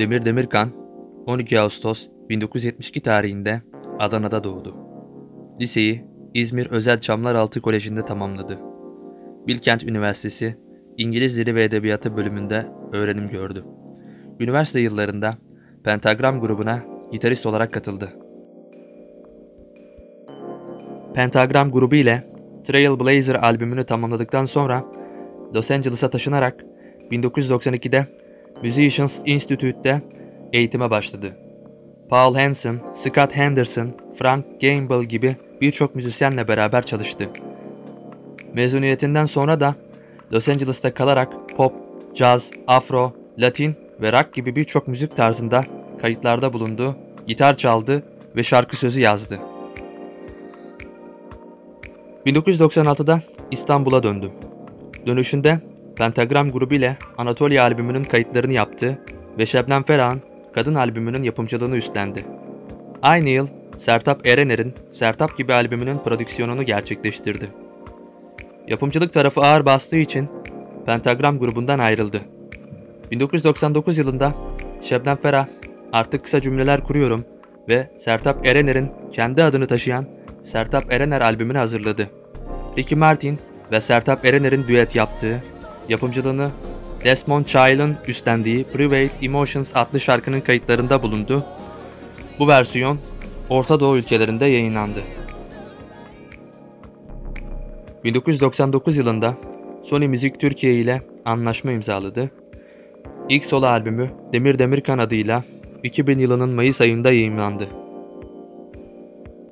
Demir Demirkan 12 Ağustos 1972 tarihinde Adana'da doğdu. Liseyi İzmir Özel Çamlaraltı Koleji'nde tamamladı. Bilkent Üniversitesi İngiliz Dili ve Edebiyatı bölümünde öğrenim gördü. Üniversite yıllarında Pentagram grubuna gitarist olarak katıldı. Pentagram grubu ile Trailblazer albümünü tamamladıktan sonra Los Angeles'a taşınarak 1992'de Musicians Institute'de eğitime başladı. Paul Hansen, Scott Henderson, Frank Gamble gibi birçok müzisyenle beraber çalıştı. Mezuniyetinden sonra da Los Angeles'ta kalarak pop, caz, afro, latin ve rock gibi birçok müzik tarzında kayıtlarda bulundu, gitar çaldı ve şarkı sözü yazdı. 1996'da İstanbul'a döndü. Dönüşünde Pentagram grubu ile Anatolia albümünün kayıtlarını yaptı ve Şebnem Ferah'ın Kadın albümünün yapımcılığını üstlendi. Aynı yıl Sertap Erener'in Sertap gibi albümünün prodüksiyonunu gerçekleştirdi. Yapımcılık tarafı ağır bastığı için Pentagram grubundan ayrıldı. 1999 yılında Şebnem Ferah artık kısa cümleler kuruyorum ve Sertap Erener'in kendi adını taşıyan Sertap Erener albümünü hazırladı. Ricky Martin ve Sertap Erener'in düet yaptığı, yapımcılığını Desmond Child'ın üstlendiği Private Emotions adlı şarkının kayıtlarında bulundu. Bu versiyon Orta Doğu ülkelerinde yayınlandı. 1999 yılında Sony Müzik Türkiye ile anlaşma imzaladı. İlk solo albümü Demir Demirkan adıyla 2000 yılının Mayıs ayında yayınlandı.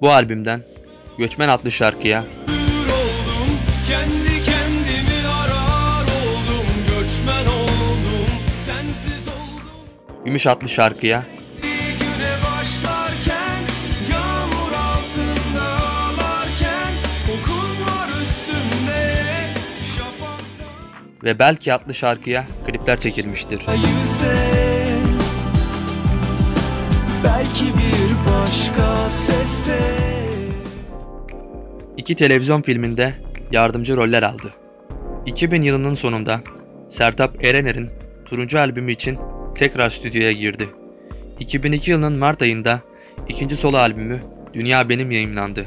Bu albümden Göçmen adlı şarkıya Kendi Gümüş adlı şarkıya ve Belki adlı şarkıya klipler çekilmiştir. yüzde Belki bir başka seste İki televizyon filminde yardımcı roller aldı. 2000 yılının sonunda Sertap Erener'in Turuncu albümü için tekrar stüdyoya girdi. 2002 yılının Mart ayında ikinci solo albümü Dünya Benim yayımlandı.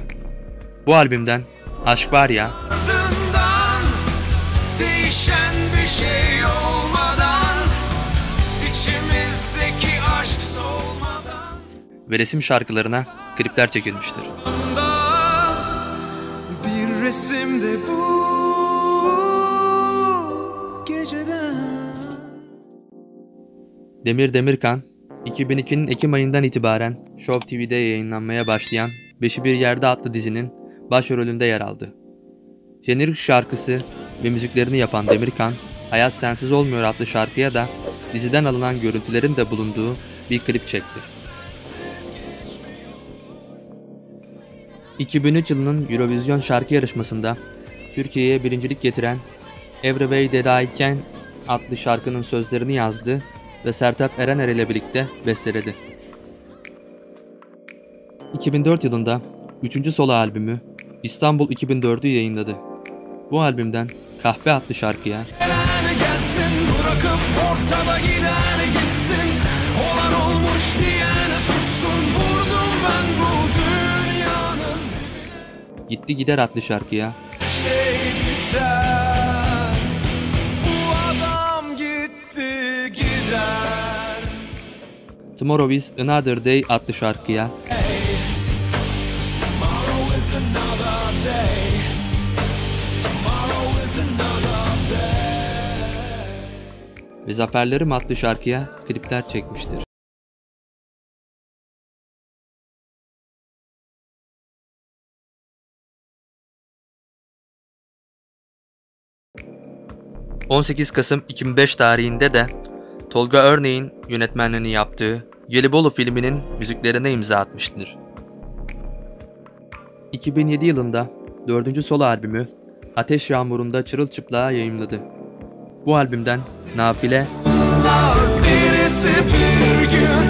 Bu albümden Aşk Var Ya Değişen bir şey olmadan içimizdeki aşk solmadan ve resim şarkılarına klipler çekilmiştir. Demir Demirkan, 2002'nin Ekim ayından itibaren Show TV'de yayınlanmaya başlayan Beşi Bir Yerde adlı dizinin başrolünde yer aldı. Jenerik şarkısı ve müziklerini yapan Demirkan, Hayat Sensiz Olmuyor adlı şarkıya da diziden alınan görüntülerin de bulunduğu bir klip çekti. 2003 yılının Eurovision şarkı yarışmasında Türkiye'ye birincilik getiren Every Way That adlı şarkının sözlerini yazdı ve Sertab Erener ile birlikte besteledi. 2004 yılında 3. solo albümü İstanbul 2004'ü yayınladı. Bu albümden Kahpe adlı şarkıya Gelen gelsin bırakıp ortada giden gitsin Olan olmuş diyene sussun Vurdum ben bu dünyanın Gitti Gider adlı şarkıya Tomorrow is Another Day adlı şarkıya ve Zaferlerim adlı şarkıya klipler çekmiştir. ...18 Kasım 2005 tarihinde de Tolga Örneğin yönetmenliğini yaptığı Gelibolu filminin müziklerine imza atmıştır. 2007 yılında dördüncü solo albümü Ateş Yağmuru'nda Çırılçıplak'a yayımladı. Bu albümden Nafile Birisi bir gün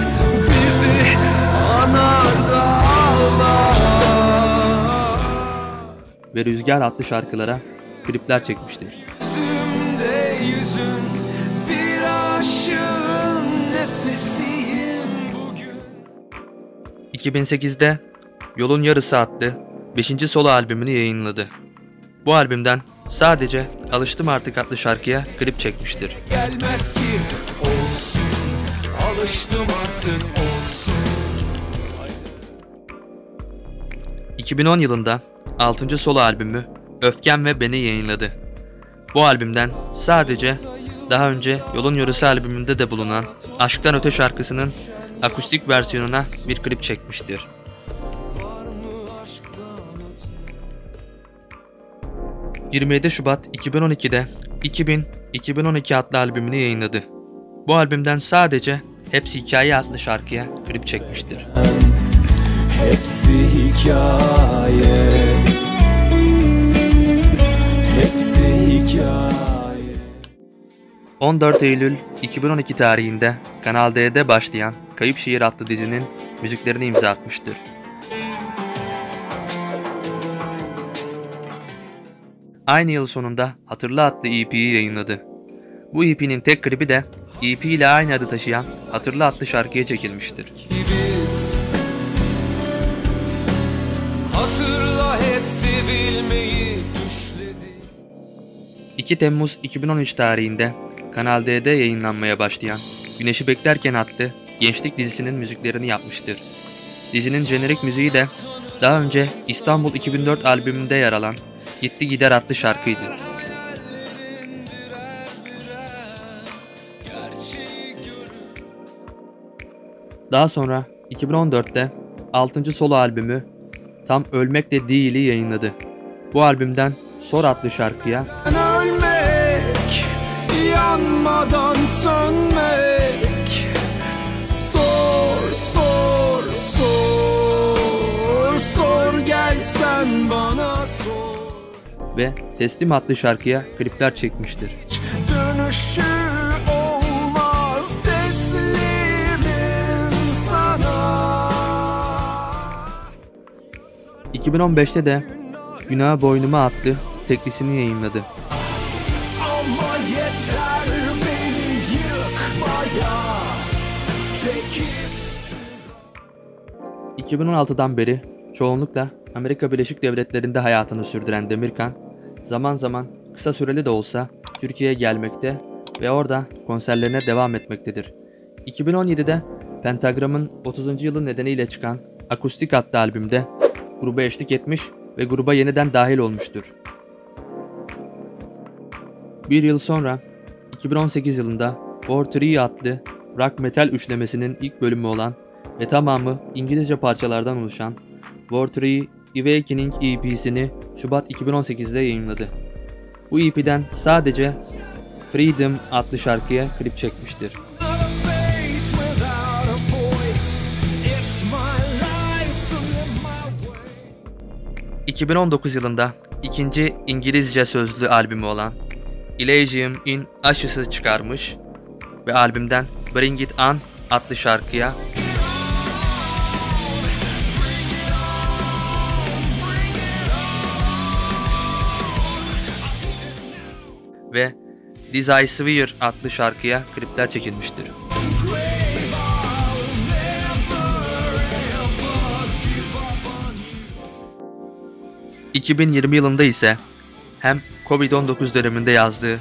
bizi anar da ağlar ve Rüzgar adlı şarkılara klipler çekmiştir. Yüzümde yüzün 2008'de Yolun Yarısı adlı 5. solo albümünü yayınladı. Bu albümden sadece Alıştım Artık adlı şarkıya klip çekmiştir. Gelmez ki olsun Alıştım artık olsun 2010 yılında 6. solo albümü Öfkem ve Beni yayınladı. Bu albümden sadece daha önce Yolun Yarısı albümünde de bulunan Aşktan Öte şarkısının akustik versiyonuna bir klip çekmiştir. 27 Şubat 2012'de 2000-2012 adlı albümünü yayınladı. Bu albümden sadece Hepsi Hikaye adlı şarkıya klip çekmiştir. Hepsi hikaye Hepsi hikaye 14 Eylül 2012 tarihinde Kanal D'de başlayan Kayıp Şiir adlı dizinin müziklerini imza atmıştır. Aynı yıl sonunda Hatırla adlı EP'yi yayınladı. Bu EP'nin tek klibi de EP ile aynı adı taşıyan Hatırla adlı şarkıya çekilmiştir. biz Hatırla hep sevilmeyi düşledik 2 Temmuz 2013 tarihinde Kanal D'de yayınlanmaya başlayan Güneşi Beklerken adlı gençlik dizisinin müziklerini yapmıştır. Dizinin jenerik müziği de daha önce İstanbul 2004 albümünde yer alan Gitti Gider adlı şarkıydı. Daha sonra 2014'te 6. solo albümü Tam Ölmek de Değil'i yayınladı. Bu albümden Sor adlı şarkıya Yanmadan ve Teslim adlı şarkıya klipler çekmiştir. Dönüşü olmaz teslimim sana 2015'te de Günah Boynuma adlı teklisini yayınladı. Ama yeter beni yıkmaya Tek 2016'dan beri çoğunlukla Amerika Birleşik Devletleri'nde hayatını sürdüren Demirkan, zaman zaman kısa süreli de olsa Türkiye'ye gelmekte ve orada konserlerine devam etmektedir. 2017'de Pentagram'ın 30. yılı nedeniyle çıkan Akustik adlı albümde gruba eşlik etmiş ve gruba yeniden dahil olmuştur. Bir yıl sonra 2018 yılında War 3 adlı rock metal üçlemesinin ilk bölümü olan ve tamamı İngilizce parçalardan oluşan War 3 Awakening EP'sini Şubat 2018'de yayınladı. Bu EP'den sadece Freedom adlı şarkıya klip çekmiştir. face without a voice It's my life to live my way 2019 yılında ikinci İngilizce sözlü albümü olan Elysium in Ashes'ı çıkarmış ve albümden Bring It On adlı şarkıya ve This I Swear adlı şarkıya klipler çekilmiştir. 2020 yılında ise hem Covid-19 döneminde yazdığı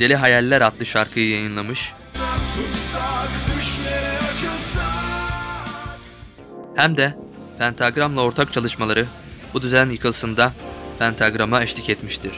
Deli Hayaller adlı şarkıyı yayınlamış hem de Pentagram'la ortak çalışmaları bu düzen yıkılsında Pentagram'a eşlik etmiştir.